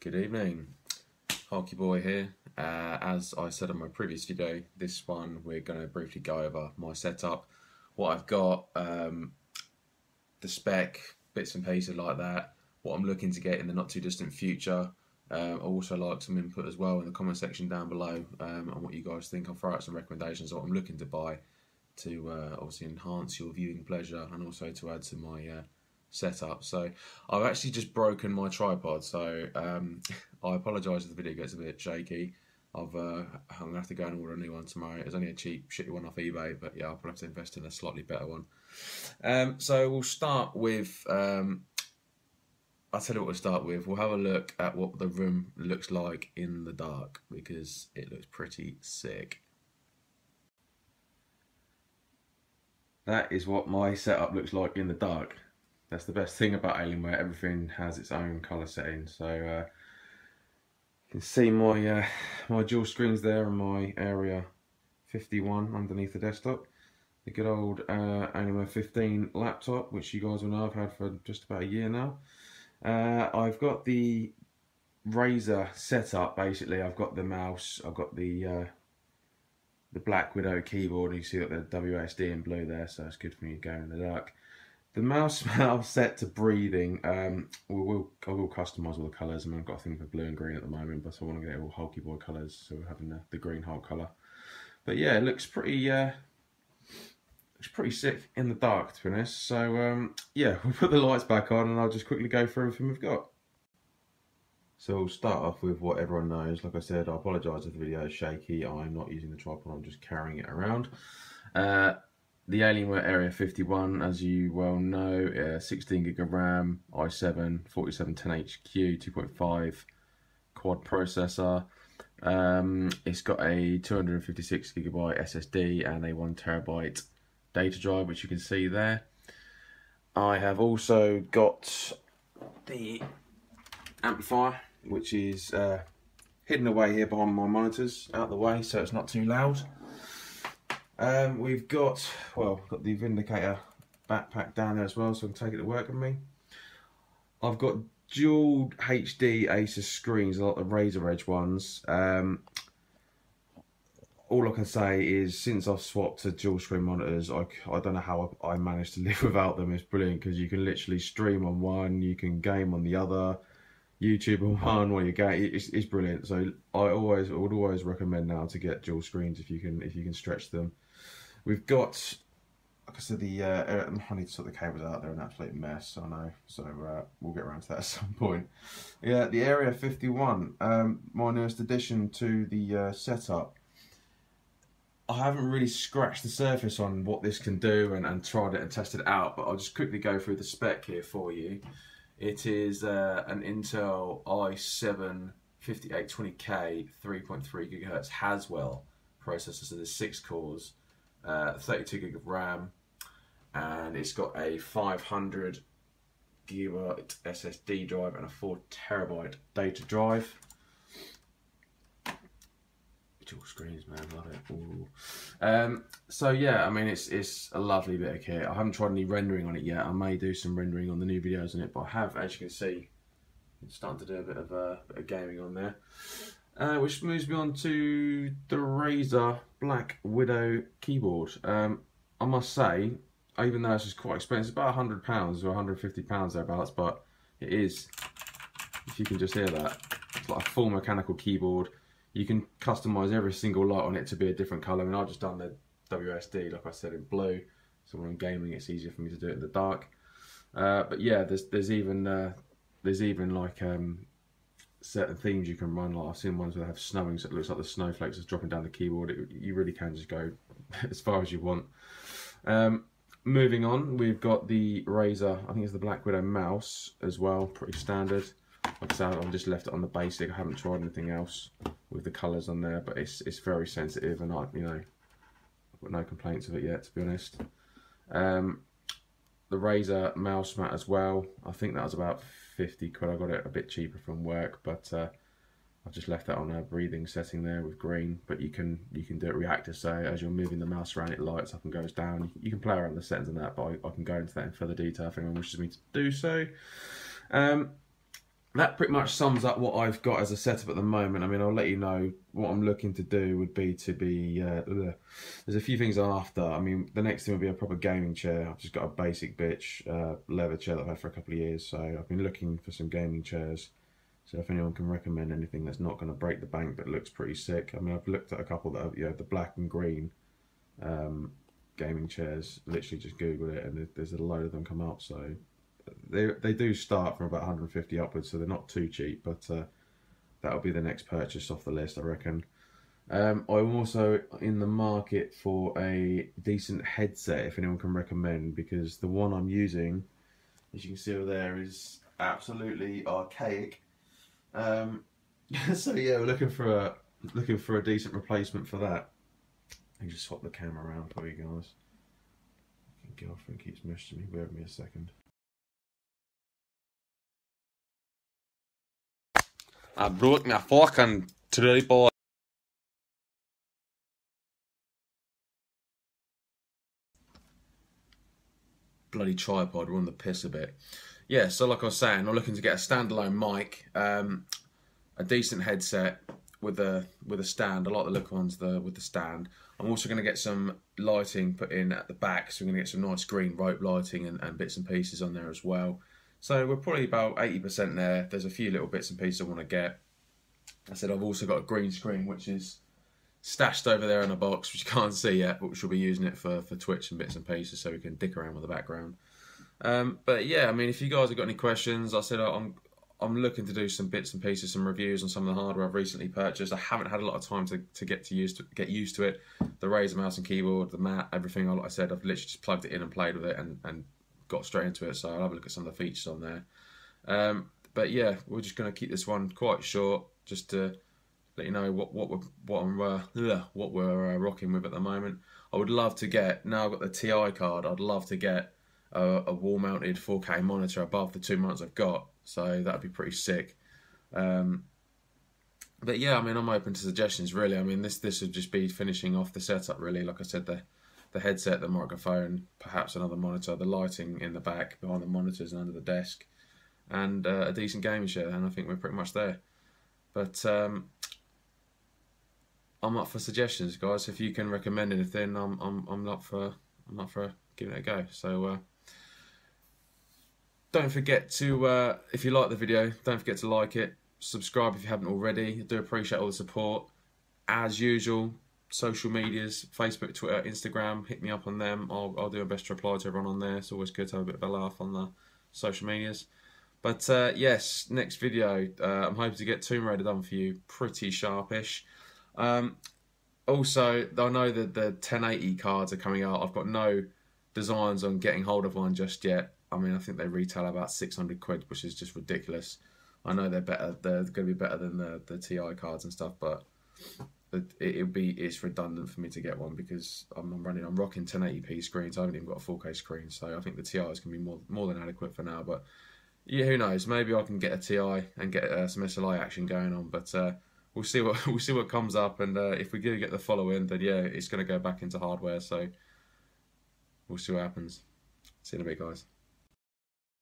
Good evening, Hulky Boy here. Uh, as I said in my previous video, this one we're going to briefly go over my setup, what I've got, um, the spec, bits and pieces like that, what I'm looking to get in the not too distant future. Uh, I also like some input as well in the comment section down below um, on what you guys think. I'll throw out some recommendations what I'm looking to buy to uh, obviously enhance your viewing pleasure and also to add to my uh, setup. So I've actually just broken my tripod, so um, I apologise if the video gets a bit shaky. I've uh, I'm gonna have to go and order a new one tomorrow. It's only a cheap, shitty one off eBay, but yeah, I'll probably have to invest in a slightly better one. Um, so we'll start with. Um, I'll tell you what we'll start with. We'll have a look at what the room looks like in the dark because it looks pretty sick. That is what my setup looks like in the dark. That's the best thing about Alienware. Everything has its own colour setting. So uh, you can see my uh, my dual screens there and my Area 51 underneath the desktop. The good old uh, Alienware 15 laptop, which you guys will know I've had for just about a year now. Uh, I've got the Razer setup. Basically, I've got the mouse. I've got the uh, the Black Widow keyboard. You see that the WSD in blue there, so it's good for me to go in the dark. The mouse mouse set to breathing. Um, we will I will customise all the colours. I mean, I've got a thing for blue and green at the moment, but I want to get all Hulky Boy colours, so we're having the, the green Hulk colour. But yeah, it looks pretty uh, looks pretty sick in the dark, to be honest. So um, yeah, we'll put the lights back on, and I'll just quickly go through everything we've got. So we'll start off with what everyone knows. Like I said, I apologise if the video is shaky. I'm not using the tripod, I'm just carrying it around. Uh, the Alienware Area 51, as you well know, uh, 16 gig of RAM, i7 4710HQ 2.5 quad processor. Um, it's got a 256 gigabyte SSD and a one terabyte data drive, which you can see there. I have also got the amplifier, which is uh, hidden away here behind my monitors, out of the way, so it's not too loud. Um, we've got, well, got the Vindicator backpack down there as well, so I can take it to work with me. I've got dual HD Asus screens, a lot of Razer Edge ones. Um, all I can say is since I've swapped to dual screen monitors, I, I don't know how I, I managed to live without them. It's brilliant because you can literally stream on one, you can game on the other, YouTube and one while you game. It's, it's brilliant. So I always I would always recommend now to get dual screens if you can if you can stretch them. We've got, like I said, the uh, I need to sort the cables out. They're an absolute mess, I know. So uh, we'll get around to that at some point. Yeah, the Area 51, um, my newest addition to the uh, setup. I haven't really scratched the surface on what this can do and, and tried it and tested it out, but I'll just quickly go through the spec here for you. It is uh, an Intel i7 5820K 3.3 gigahertz Haswell processor, so there's six cores uh, 32 gig of RAM, and it's got a 500 gigabyte SSD drive and a 4 terabyte data drive. Dual screens, man, love it. Um, so yeah, I mean, it's it's a lovely bit of kit. I haven't tried any rendering on it yet. I may do some rendering on the new videos on it, but I have, as you can see, it's starting to do a bit of, uh, bit of gaming on there. Uh, which moves me on to the Razer Black Widow keyboard. Um, I must say, even though it's quite expensive, about £100 or £150 thereabouts, but it is, if you can just hear that, it's like a full mechanical keyboard. You can customise every single light on it to be a different colour. I mean, I've just done the WSD, like I said, in blue. So when I'm gaming, it's easier for me to do it in the dark. Uh, but yeah, there's there's even uh, there's even like um, certain themes you can run. Like I've seen ones where they have snowing, so it looks like the snowflakes is dropping down the keyboard. It, you really can just go as far as you want. Um, moving on, we've got the Razer. I think it's the Black Widow mouse as well. Pretty standard. Like I said, I've just left it on the basic. I haven't tried anything else with the colours on there, but it's it's very sensitive, and I you know I've got no complaints of it yet, to be honest. Um, the Razer mouse mat as well. I think that was about 50 quid. I got it a bit cheaper from work, but uh, I've just left that on a breathing setting there with green. But you can you can do it reactive, so as you're moving the mouse around, it lights up and goes down. You can play around the settings on that, but I, I can go into that in further detail if anyone wishes me to do so. Um, that pretty much sums up what I've got as a setup at the moment. I mean, I'll let you know what I'm looking to do would be to be. Uh, there's a few things after. I mean, the next thing would be a proper gaming chair. I've just got a basic bitch uh, leather chair that I've had for a couple of years, so I've been looking for some gaming chairs. So if anyone can recommend anything that's not going to break the bank but looks pretty sick, I mean, I've looked at a couple that have, you know, the black and green um, gaming chairs. Literally just Google it, and there's a load of them come up. So they they do start from about 150 upwards, so they're not too cheap. But uh, that'll be the next purchase off the list, I reckon. Um, I'm also in the market for a decent headset, if anyone can recommend, because the one I'm using, as you can see over there, is absolutely archaic. Um, so yeah, we're looking for a looking for a decent replacement for that. I can just swap the camera around for you guys. Girlfriend keeps messaging me. Bear with me a second. I broke my fucking tripod. Bloody tripod, we're on the piss a bit. Yeah, so like I was saying, I'm looking to get a standalone mic, um, a decent headset with a with a stand. I like the look ones the with the stand. I'm also going to get some lighting put in at the back, so we're going to get some nice green rope lighting and, and bits and pieces on there as well. So we're probably about 80% there. There's a few little bits and pieces I want to get. I said I've also got a green screen which is stashed over there in a box which you can't see yet, but we'll be using it for, for Twitch and bits and pieces so we can dick around with the background. Um, but yeah, I mean, if you guys have got any questions, I said I'm I'm looking to do some bits and pieces, some reviews on some of the hardware I've recently purchased. I haven't had a lot of time to, to get to use to get used to it. The Razer mouse and keyboard, the mat, everything. Like I said, I've literally just plugged it in and played with it and, and got straight into it. So I'll have a look at some of the features on there. Um, but yeah, we're just going to keep this one quite short, just to let you know what what we're what I'm uh, what we're uh, rocking with at the moment. I would love to get now I've got the TI card. I'd love to get a, a wall-mounted 4K monitor above the two monitors I've got. So that'd be pretty sick. Um, but yeah, I mean, I'm open to suggestions. Really, I mean, this this would just be finishing off the setup. Really, like I said, the the headset, the microphone, perhaps another monitor, the lighting in the back, behind the monitors and under the desk, and uh, a decent gaming chair. And I think we're pretty much there. But um, I'm up for suggestions, guys. If you can recommend anything, I'm I'm I'm up for I'm up for giving it a go. So uh, don't forget to uh, if you like the video, don't forget to like it, subscribe if you haven't already. I do appreciate all the support. As usual, social medias, Facebook, Twitter, Instagram, hit me up on them. I'll, I'll do my best to reply to everyone on there. It's always good to have a bit of a laugh on the social medias. But uh, yes, next video, uh, I'm hoping to get Tomb Raider done for you pretty sharpish. Um, also, I know that the 1080 cards are coming out. I've got no designs on getting hold of one just yet. I mean, I think they retail about 600 quid, which is just ridiculous. I know they're better. They're going to be better than the, the TI cards and stuff, but it, it'll be it's redundant for me to get one because I'm, running I'm rocking 1080p screens. I haven't even got a 4K screen, so I think the TIs can be more more than adequate for now. But yeah, who knows? Maybe I can get a TI and get uh, some SLI action going on. But uh, we'll see what we'll see what comes up. And uh, if we do get the following, then yeah, it's going to go back into hardware. So we'll see what happens. See you in a bit, guys.